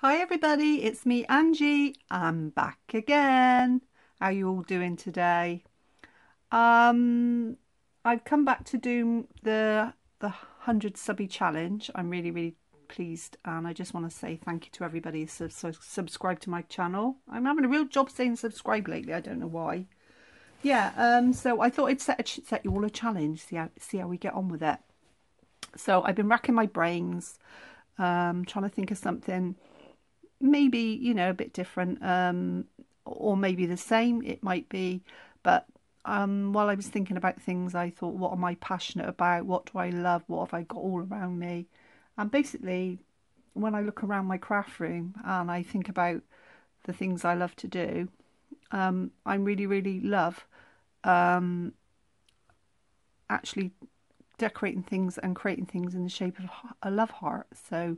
Hi everybody, it's me Angie. I'm back again. How are you all doing today? Um I've come back to do the the 100 subby challenge. I'm really really pleased and I just want to say thank you to everybody who so, subscribed to my channel. I'm having a real job saying subscribe lately. I don't know why. Yeah, um so I thought I'd set a, set you all a challenge, see how see how we get on with it. So I've been racking my brains um trying to think of something maybe you know a bit different um, or maybe the same it might be. But um, while I was thinking about things I thought what am I passionate about? What do I love? What have I got all around me? And basically when I look around my craft room and I think about the things I love to do um, I really really love um, actually decorating things and creating things in the shape of a love heart. So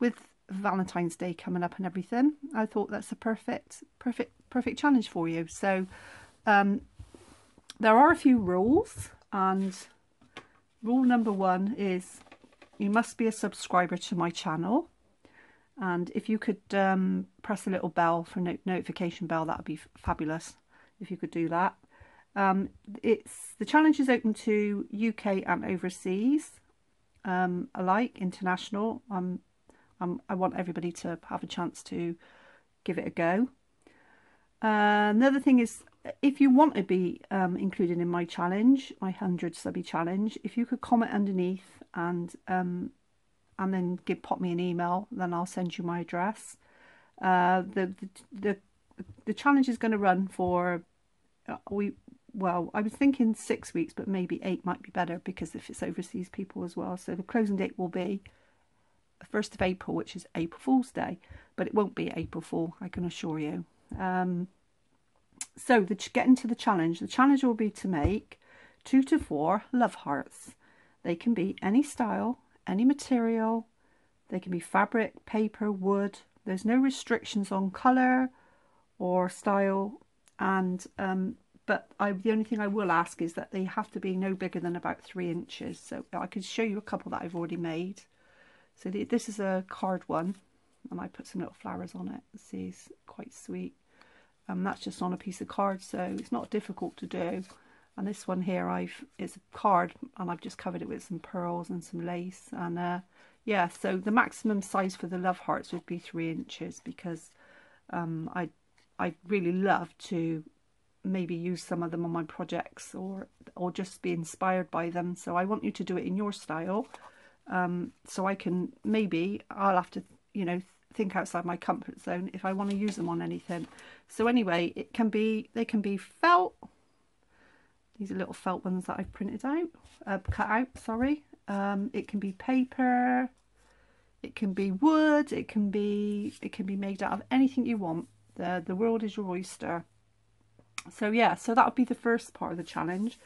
with Valentine's Day coming up and everything, I thought that's a perfect, perfect, perfect challenge for you. So um, there are a few rules, and rule number one is you must be a subscriber to my channel. And if you could um, press a little bell for no notification bell, that would be fabulous. If you could do that. Um, it's the challenge is open to UK and overseas um, alike, international. I'm um, I want everybody to have a chance to give it a go. Uh, another thing is, if you want to be um, included in my challenge, my 100 subby challenge, if you could comment underneath and um, and then give pop me an email, then I'll send you my address. Uh, the, the the the challenge is going to run for uh, we well, I was thinking six weeks, but maybe eight might be better because if it's overseas people as well. So the closing date will be 1st of April, which is April Fool's Day, but it won't be April Fool, I can assure you. Um, so, the, get into the challenge. The challenge will be to make two to four love hearts. They can be any style, any material, they can be fabric, paper, wood. There's no restrictions on colour or style, and um, but I, the only thing I will ask is that they have to be no bigger than about three inches. So I can show you a couple that I've already made. So the, this is a card one, and I put some little flowers on it. See, it's quite sweet. Um, that's just on a piece of card, so it's not difficult to do. And this one here, I've it's a card, and I've just covered it with some pearls and some lace. And uh, yeah, so the maximum size for the love hearts would be three inches because um, I I really love to maybe use some of them on my projects or or just be inspired by them. So I want you to do it in your style um, so I can maybe I'll have to you know think outside my comfort zone if I want to use them on anything. So anyway, it can be they can be felt. These are little felt ones that I've printed out, uh, cut out. Sorry. Um, it can be paper. It can be wood. It can be it can be made out of anything you want. The the world is your oyster. So yeah, so that would be the first part of the challenge.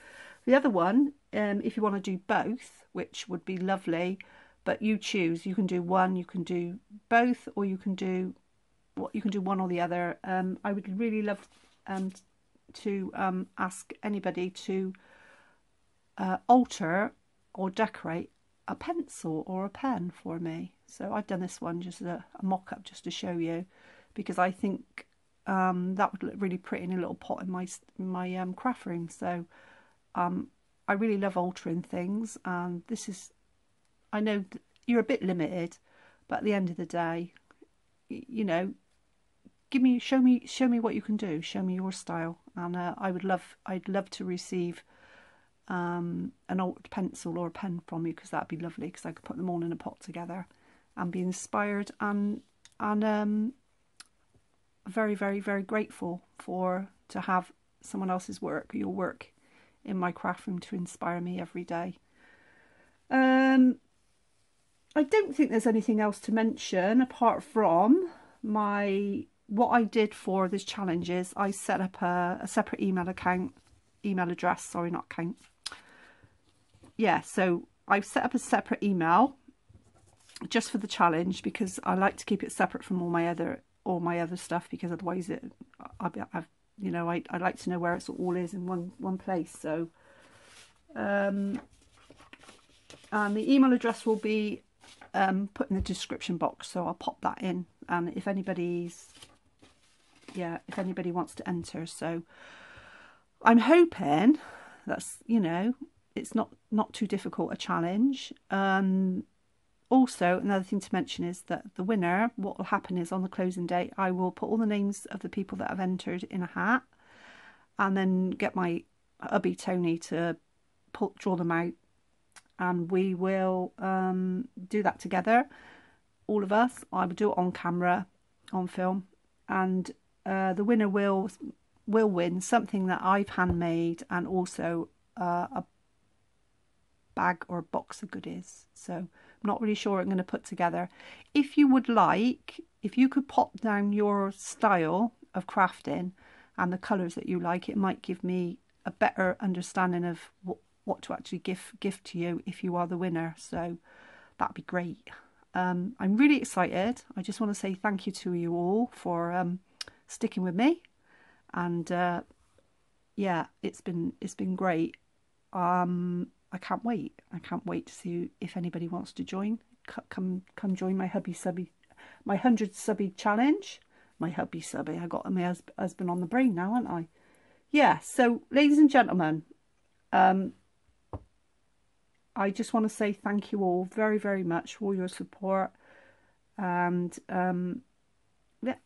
The other one, um, if you want to do both, which would be lovely, but you choose. You can do one, you can do both, or you can do what you can do one or the other. Um, I would really love um, to um, ask anybody to uh, alter or decorate a pencil or a pen for me. So I've done this one just as a, a mock-up just to show you because I think um, that would look really pretty in a little pot in my my um, craft room. So um, I really love altering things, and this is, I know you're a bit limited, but at the end of the day, you know, give me, show me, show me what you can do. Show me your style, and uh, I would love, I'd love to receive um, an old pencil or a pen from you because that'd be lovely because I could put them all in a pot together and be inspired and and um, very very very grateful for to have someone else's work, your work in my craft room to inspire me every day. Um, I don't think there's anything else to mention apart from my what I did for this challenge is I set up a, a separate email account, email address, sorry, not account. Yeah, so I've set up a separate email just for the challenge because I like to keep it separate from all my other all my other stuff because otherwise it I've, I've you know, I, I like to know where it all is in one, one place. So, um, and the email address will be um, put in the description box. So I'll pop that in and if anybody's yeah if anybody wants to enter so I'm hoping that's you know it's not not too difficult a challenge um also another thing to mention is that the winner what will happen is on the closing date I will put all the names of the people that have entered in a hat and then get my hubby Tony to pull, draw them out. And we will um, do that together. All of us I will do it on camera on film. And uh, the winner will will win something that I've handmade and also uh, a bag or a box of goodies. So I'm not really sure I'm going to put together. If you would like if you could pop down your style of crafting and the colours that you like it might give me a better understanding of what, what to actually give gift to you if you are the winner. So that'd be great. Um, I'm really excited. I just want to say thank you to you all for um, sticking with me. And uh, yeah it's been it's been great. Um, I can't wait. I can't wait to see if anybody wants to join. Come come join my hubby subby my 100 subby challenge. My hubby subby. I got my husband on the brain now aren't I? Yeah so ladies and gentlemen um, I just want to say thank you all very very much for your support. And um,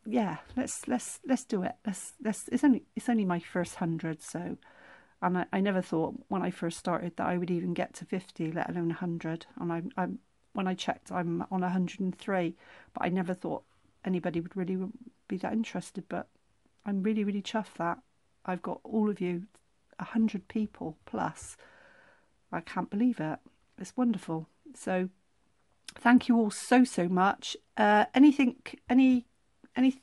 yeah let's let's let's do it. Let's let's it's only it's only my first hundred so and I, I never thought when I first started that I would even get to 50 let alone 100 and I, I'm when I checked I'm on 103 but I never thought anybody would really be that interested. But I'm really really chuffed that I've got all of you 100 people plus. I can't believe it. It's wonderful. So thank you all so so much. Uh, anything any any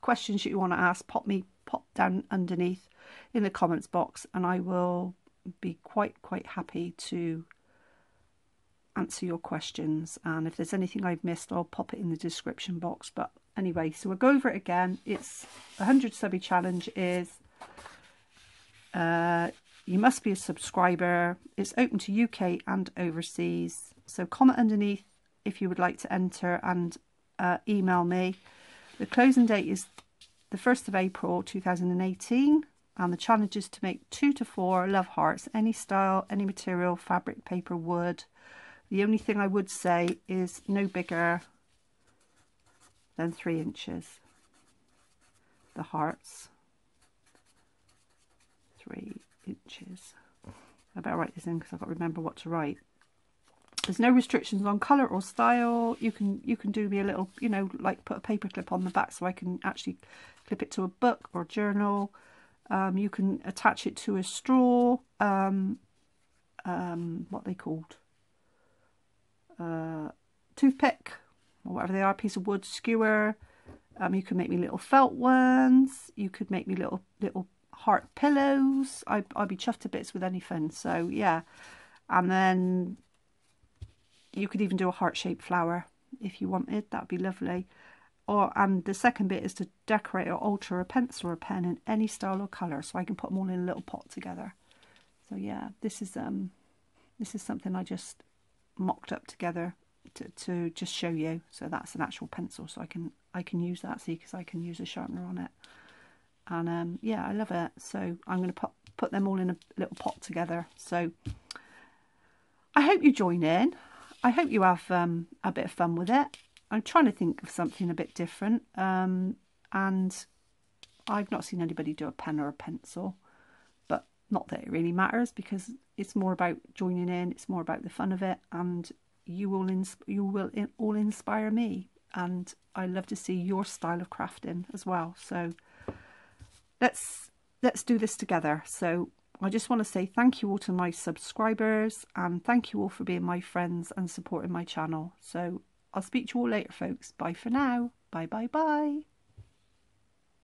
questions you want to ask, pop me pop down underneath in the comments box, and I will be quite quite happy to answer your questions. And if there's anything I've missed, I'll pop it in the description box. But anyway, so we'll go over it again. It's 100 subby challenge is uh, you must be a subscriber. It's open to UK and overseas. So comment underneath if you would like to enter and uh, email me. The closing date is the 1st of April 2018 and the challenge is to make two to four love hearts, any style, any material, fabric, paper, wood. The only thing I would say is no bigger than three inches. The hearts, three inches. I better write this in because I've got to remember what to write there's no restrictions on colour or style. You can you can do me a little you know like put a paper clip on the back so I can actually clip it to a book or a journal. Um, you can attach it to a straw um, um, what they called? Uh, toothpick or whatever they are piece of wood skewer. Um, you can make me little felt ones. You could make me little little heart pillows. I, I'd be chuffed to bits with anything so yeah. And then you could even do a heart-shaped flower if you wanted. That'd be lovely. Or And the second bit is to decorate or alter a pencil or a pen in any style or colour. So I can put them all in a little pot together. So yeah, this is um, this is something I just mocked up together to, to just show you. So that's an actual pencil. So I can I can use that, see, because I can use a sharpener on it. And um, yeah, I love it. So I'm going to put, put them all in a little pot together. So I hope you join in. I hope you have um, a bit of fun with it. I'm trying to think of something a bit different. Um, and I've not seen anybody do a pen or a pencil. But not that it really matters because it's more about joining in. It's more about the fun of it. And you will, you will in all inspire me. And I love to see your style of crafting as well. So let's let's do this together. So I just want to say thank you all to my subscribers and thank you all for being my friends and supporting my channel. So I'll speak to you all later, folks. Bye for now. Bye, bye, bye.